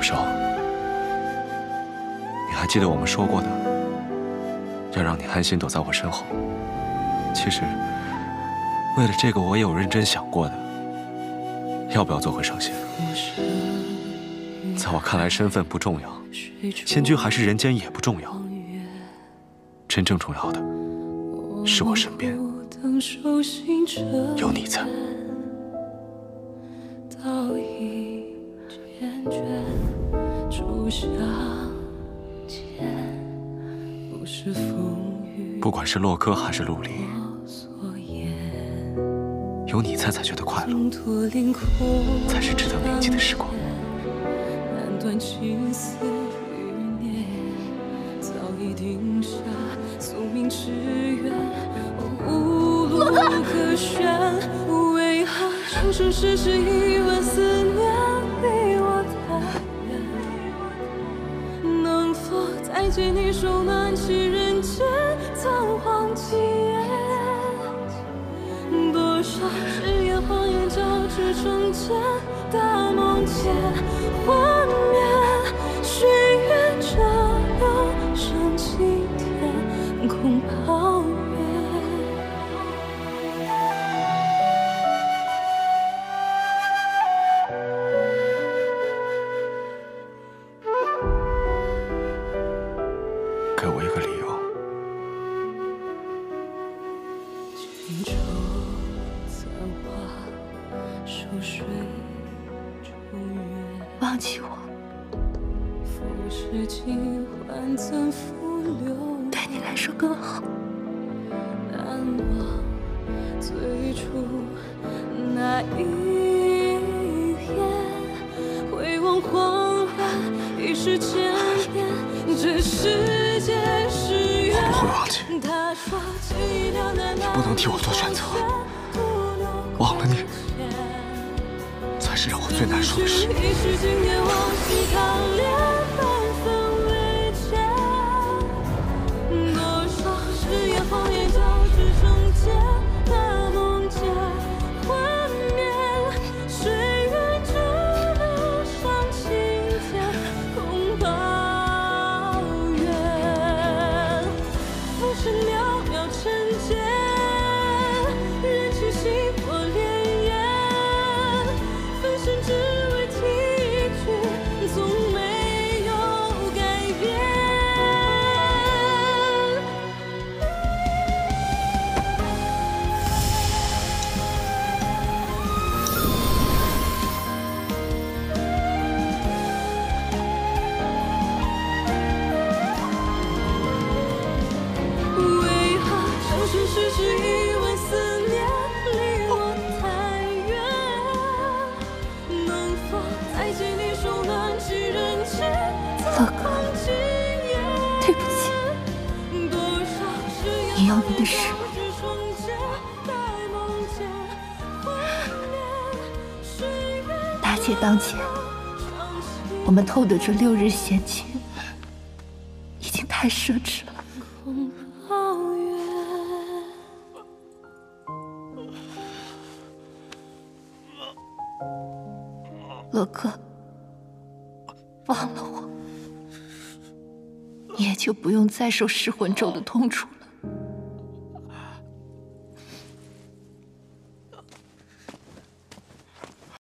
有时候，你还记得我们说过的，要让你安心躲在我身后。其实，为了这个，我也有认真想过的，要不要做回圣仙。在我看来，身份不重要，仙居还是人间也不重要，真正重要的是我身边有你在。不管是洛柯还是陆离，有你在才觉得快乐，才是值得铭记的时光。再看去人间仓皇几眼。多少誓言谎言交织成茧，大梦间幻灭，岁月折流上青天，恐怕轻舟残花，收水中月。忘记我，欢怎复流对你来说更好。难忘最初那一夜，回望恍然已是千年，这世界是不会忘记，你不能替我做选择，忘了你才是让我最难受的事。你要的事，大姐当前，我们偷得这六日闲情，已经太奢侈了。空抱怨。洛克，忘了我，你也就不用再受噬魂咒的痛楚了。